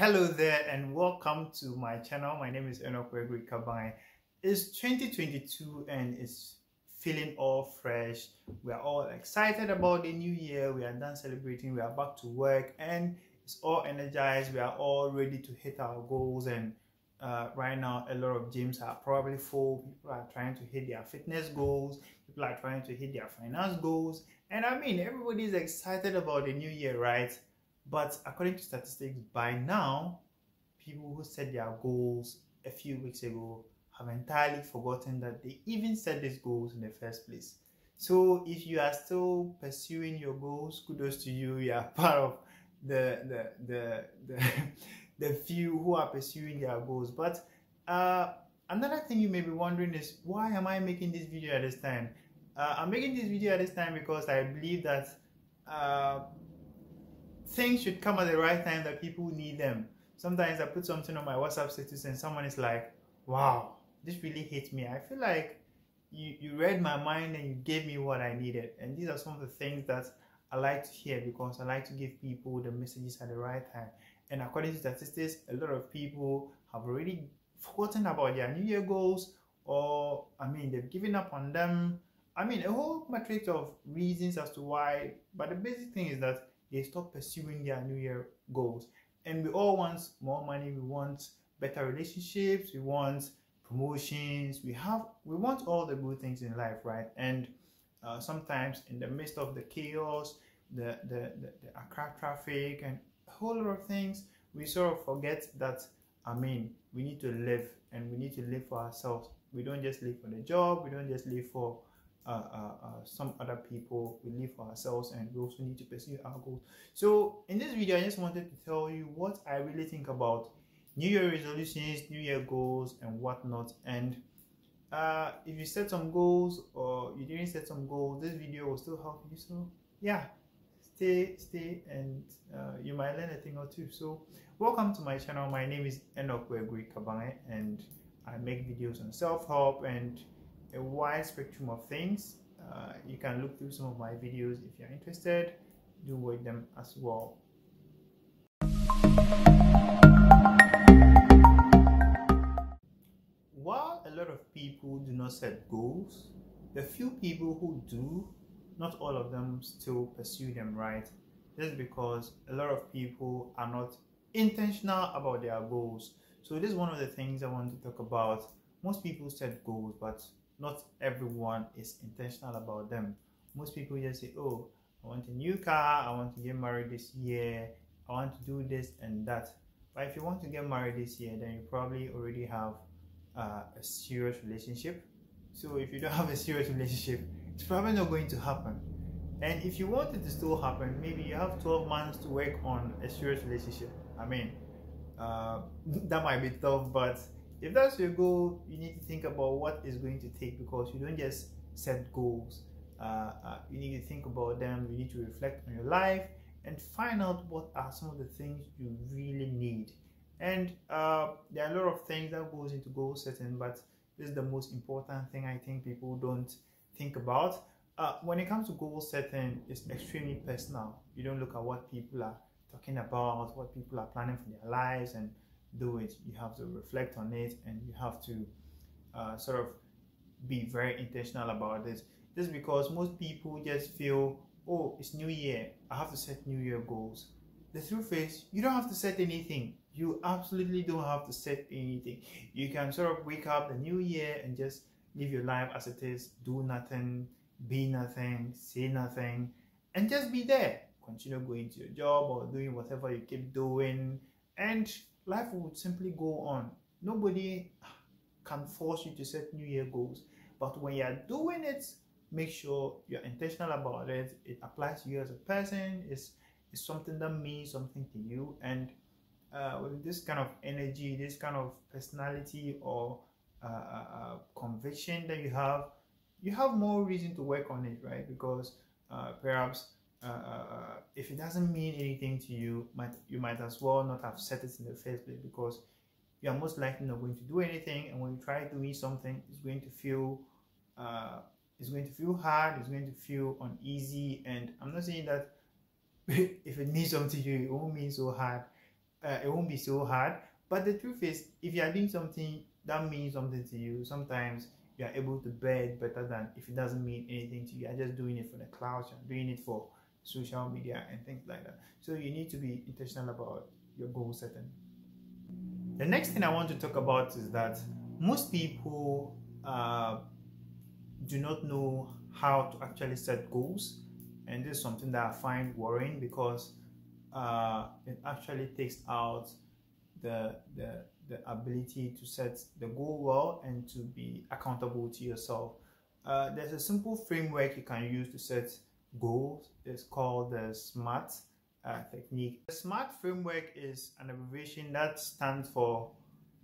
Hello there and welcome to my channel. My name is Enoch Gregory Kabange. It's 2022 and it's feeling all fresh. We are all excited about the new year. We are done celebrating. We are back to work and it's all energized. We are all ready to hit our goals and uh, right now a lot of gyms are probably full. People are trying to hit their fitness goals. People are trying to hit their finance goals. And I mean, everybody is excited about the new year, right? But according to statistics, by now, people who set their goals a few weeks ago have entirely forgotten that they even set these goals in the first place. So if you are still pursuing your goals, kudos to you. You are part of the the the the, the few who are pursuing their goals. But uh, another thing you may be wondering is why am I making this video at this time? Uh, I'm making this video at this time because I believe that uh, things should come at the right time that people need them. Sometimes I put something on my WhatsApp status and someone is like, wow, this really hit me. I feel like you, you read my mind and you gave me what I needed. And these are some of the things that I like to hear because I like to give people the messages at the right time. And according to statistics, a lot of people have already forgotten about their New Year goals or, I mean, they've given up on them. I mean, a whole matrix of reasons as to why. But the basic thing is that they stop pursuing their new year goals. And we all want more money. We want better relationships. We want promotions. We have we want all the good things in life right? And uh, sometimes in the midst of the chaos the, the the the Accra traffic and a whole lot of things we sort of forget that i mean we need to live and we need to live for ourselves. We don't just live for the job. We don't just live for some other people we live for ourselves and we also need to pursue our goals. So in this video i just wanted to tell you what i really think about new year resolutions new year goals and whatnot. And uh, if you set some goals or you didn't set some goals this video will still help you. So yeah stay stay and uh, you might learn a thing or two. So welcome to my channel. My name is enoch Gregory Kabange and i make videos on self-help and a wide spectrum of things. Uh, you can look through some of my videos if you're interested. Do watch them as well. While a lot of people do not set goals, the few people who do, not all of them still pursue them, right? Just because a lot of people are not intentional about their goals. So this is one of the things I want to talk about. Most people set goals, but not everyone is intentional about them. Most people just say, oh, I want a new car, I want to get married this year, I want to do this and that. But if you want to get married this year, then you probably already have uh, a serious relationship. So if you don't have a serious relationship, it's probably not going to happen. And if you want it to still happen, maybe you have 12 months to work on a serious relationship. I mean, uh, that might be tough, but if that's your goal, you need to think about what is going to take because you don't just set goals. Uh, uh, you need to think about them. You need to reflect on your life and find out what are some of the things you really need. And uh, there are a lot of things that goes into goal setting, but this is the most important thing I think people don't think about. Uh, when it comes to goal setting, it's extremely personal. You don't look at what people are talking about, what people are planning for their lives, and do it you have to reflect on it and you have to uh, sort of be very intentional about this. This is because most people just feel oh it's new year. I have to set new year goals. The truth is you don't have to set anything. You absolutely don't have to set anything. You can sort of wake up the new year and just live your life as it is do nothing be nothing say nothing and just be there. Continue going to your job or doing whatever you keep doing and life would simply go on. Nobody can force you to set New Year goals. But when you're doing it, make sure you're intentional about it. It applies to you as a person. It's, it's something that means something to you. And uh, with this kind of energy, this kind of personality or uh, uh, uh conviction that you have, you have more reason to work on it, right? Because uh, perhaps uh, uh, if it doesn't mean anything to you, might you might as well not have set it in the first place because you are most likely not going to do anything. And when you try doing something, it's going to feel uh, it's going to feel hard. It's going to feel uneasy. And I'm not saying that if it means something to you, it won't mean so hard. uh, it won't be so hard. But the truth is, if you are doing something that means something to you, sometimes you are able to bear it better than if it doesn't mean anything to you. You're just doing it for the cloud, you're doing it for social media and things like that. So you need to be intentional about your goal setting. The next thing I want to talk about is that most people uh, do not know how to actually set goals, and this is something that I find worrying because uh, it actually takes out the the the ability to set the goal well and to be accountable to yourself. Uh, there's a simple framework you can use to set goals. is called the SMART uh, technique. The SMART framework is an abbreviation that stands for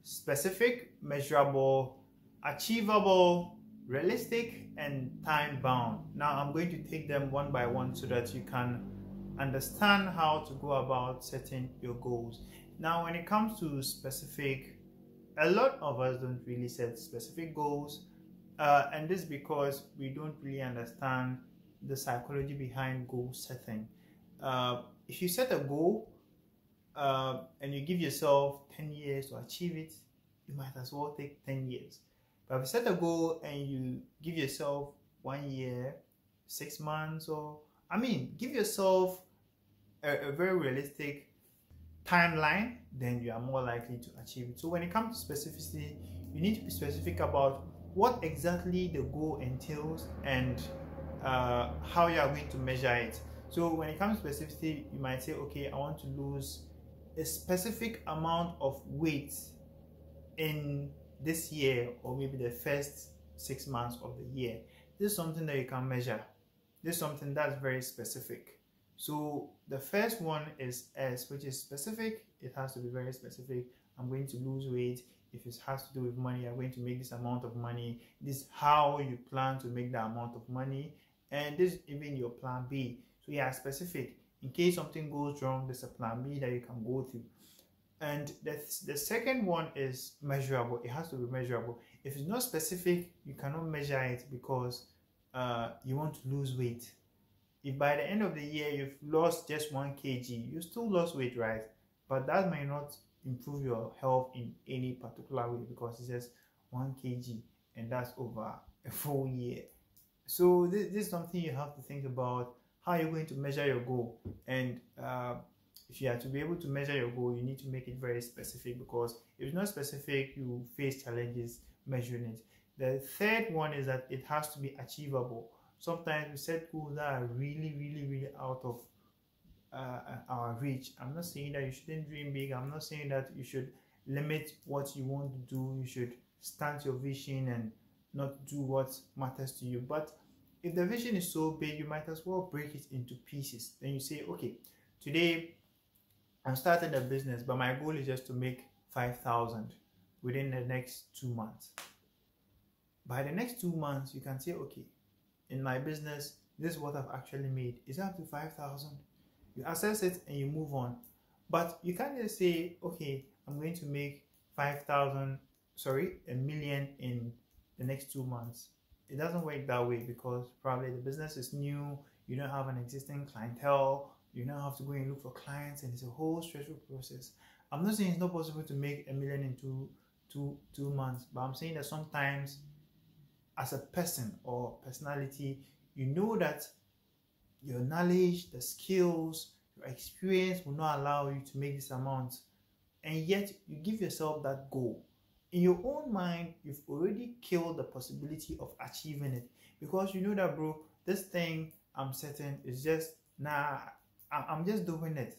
specific, measurable, achievable, realistic, and time bound. Now I'm going to take them one by one so that you can understand how to go about setting your goals. Now, when it comes to specific, a lot of us don't really set specific goals, uh, and this because we don't really understand the psychology behind goal setting. Uh, if you set a goal uh, and you give yourself 10 years to achieve it, you might as well take 10 years. But if you set a goal and you give yourself one year, six months, or I mean, give yourself a, a very realistic timeline, then you are more likely to achieve it. So when it comes to specificity, you need to be specific about what exactly the goal entails and uh, how you are going to measure it. So when it comes to specificity, you might say, okay, I want to lose a specific amount of weight in this year or maybe the first six months of the year. This is something that you can measure. This is something that's very specific. So the first one is S, which is specific. It has to be very specific. I'm going to lose weight. If it has to do with money, I'm going to make this amount of money. This is how you plan to make that amount of money. And this is even your plan B. So yeah, specific. In case something goes wrong, there's a plan B that you can go through. And the, the second one is measurable. It has to be measurable. If it's not specific, you cannot measure it because uh, you want to lose weight if by the end of the year you've lost just 1 kg, you still lost weight, right? But that may not improve your health in any particular way because it's just 1 kg and that's over a full year. So this, this is something you have to think about how you're going to measure your goal. And uh, if you are to be able to measure your goal, you need to make it very specific because if it's not specific, you face challenges measuring it. The third one is that it has to be achievable sometimes we set goals that are really, really, really out of uh, our reach. I'm not saying that you shouldn't dream big. I'm not saying that you should limit what you want to do. You should stand your vision and not do what matters to you. But if the vision is so big, you might as well break it into pieces. Then you say, okay, today I'm starting a business, but my goal is just to make 5,000 within the next two months. By the next two months, you can say, okay, in my business, this is what I've actually made. Is up to 5,000? You assess it and you move on. But you can't just say, okay, I'm going to make 5,000, sorry, a million in the next two months. It doesn't work that way because probably the business is new, you don't have an existing clientele, you now have to go and look for clients, and it's a whole stressful process. I'm not saying it's not possible to make a million in two, two, two months, but I'm saying that sometimes as a person or personality, you know that your knowledge, the skills, your experience will not allow you to make this amount. And yet you give yourself that goal. In your own mind, you've already killed the possibility of achieving it because you know that, bro, this thing I'm setting is just, nah, I'm just doing it.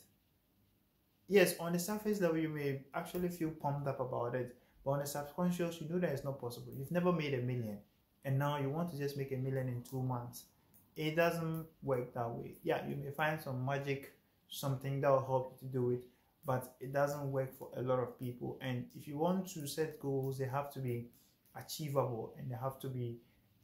Yes, on the surface level, you may actually feel pumped up about it, but on the subconscious, you know that it's not possible. You've never made a million and now you want to just make a million in two months it doesn't work that way yeah you may find some magic something that will help you to do it but it doesn't work for a lot of people. And if you want to set goals they have to be achievable and they have to be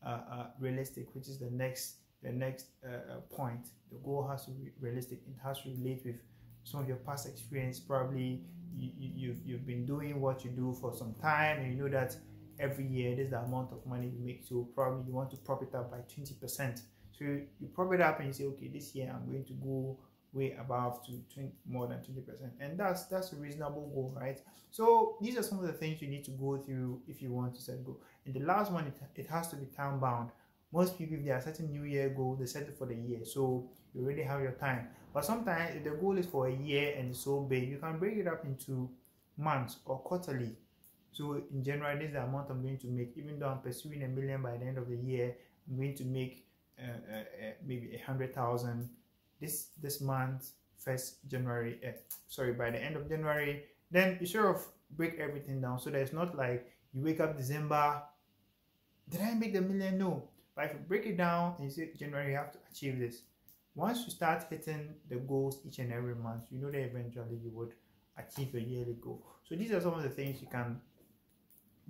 uh, uh, realistic which is the next the next uh, uh point. The goal has to be realistic. It has to relate with some of your past experience. Probably you, you, you've, been doing what you do for some time and you know that every year this is the amount of money you make. So probably you want to prop it up by 20 percent. So you, you prop it up and you say okay this year i'm going to go way above to 20, more than 20% and that's that's a reasonable goal right? So these are some of the things you need to go through if you want to set goal. And the last one it, it has to be time bound. Most people if they are setting new year goal they set it for the year. So you already have your time. But sometimes if the goal is for a year and it's so big you can break it up into months or quarterly. So in general, this is the amount I'm going to make. Even though I'm pursuing a million by the end of the year, I'm going to make uh, uh, uh, maybe a hundred thousand this this month, first January. Uh, sorry, by the end of January. Then you sort of break everything down. So that it's not like you wake up December. Did I make the million? No. But if you break it down and you say January, you have to achieve this. Once you start hitting the goals each and every month, you know that eventually you would achieve your yearly goal. So these are some of the things you can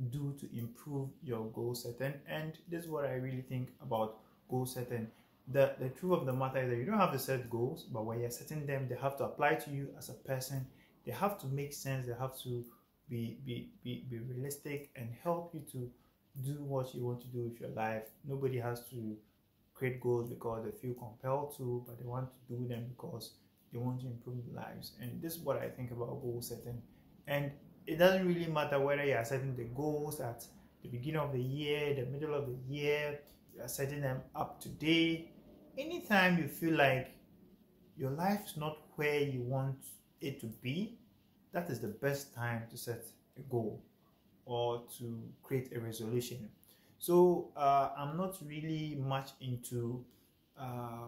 do to improve your goal setting and this is what i really think about goal setting the the truth of the matter is that you don't have to set goals but when you're setting them they have to apply to you as a person. They have to make sense. They have to be be be, be realistic and help you to do what you want to do with your life. Nobody has to create goals because they feel compelled to but they want to do them because they want to improve their lives. And this is what i think about goal setting. And it doesn't really matter whether you are setting the goals at the beginning of the year, the middle of the year, you are setting them up today. Anytime you feel like your life is not where you want it to be, that is the best time to set a goal or to create a resolution. So uh, I'm not really much into uh,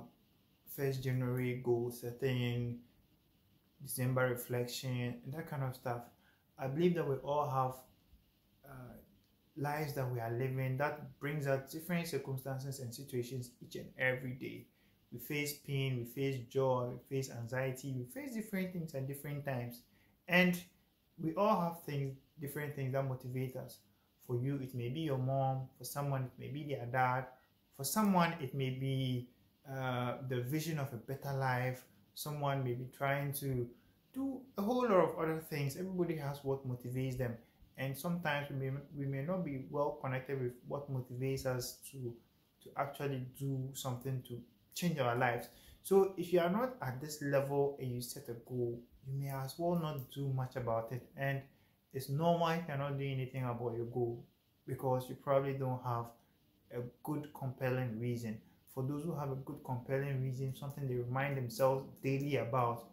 first January goal setting, December reflection, and that kind of stuff. I believe that we all have uh, lives that we are living that brings us different circumstances and situations each and every day. We face pain, we face joy, we face anxiety, we face different things at different times. And we all have things, different things that motivate us. For you, it may be your mom. For someone, it may be their dad. For someone, it may be uh, the vision of a better life. Someone may be trying to do a whole lot of other things. Everybody has what motivates them, and sometimes we may we may not be well connected with what motivates us to to actually do something to change our lives. So if you are not at this level and you set a goal, you may as well not do much about it. And it's normal if you're not doing anything about your goal because you probably don't have a good compelling reason. For those who have a good compelling reason, something they remind themselves daily about,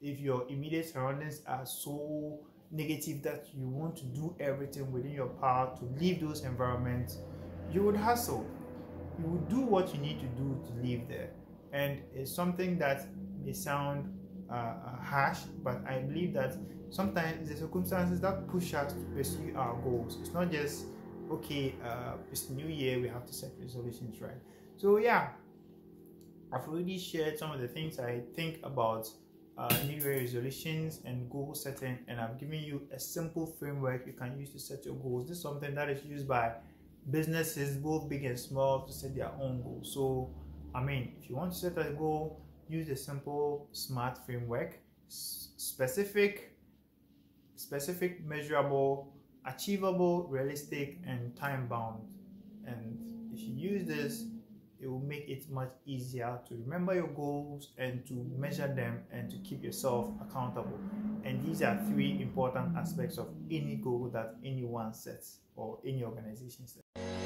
if your immediate surroundings are so negative that you want to do everything within your power to leave those environments, you would hustle. You would do what you need to do to live there. And it's something that may sound uh, uh, harsh, but I believe that sometimes the circumstances that push us to pursue our goals. It's not just, okay, uh, it's new year, we have to set resolutions, right? So, yeah, I've already shared some of the things I think about uh, New Year resolutions and goal setting, and I'm giving you a simple framework you can use to set your goals. This is something that is used by businesses, both big and small, to set their own goals. So, I mean, if you want to set a goal, use a simple SMART framework, specific, specific, measurable, achievable, realistic, and time bound. And if you use this, it will make it much easier to remember your goals and to measure them and to keep yourself accountable. And these are three important aspects of any goal that anyone sets or any organization sets.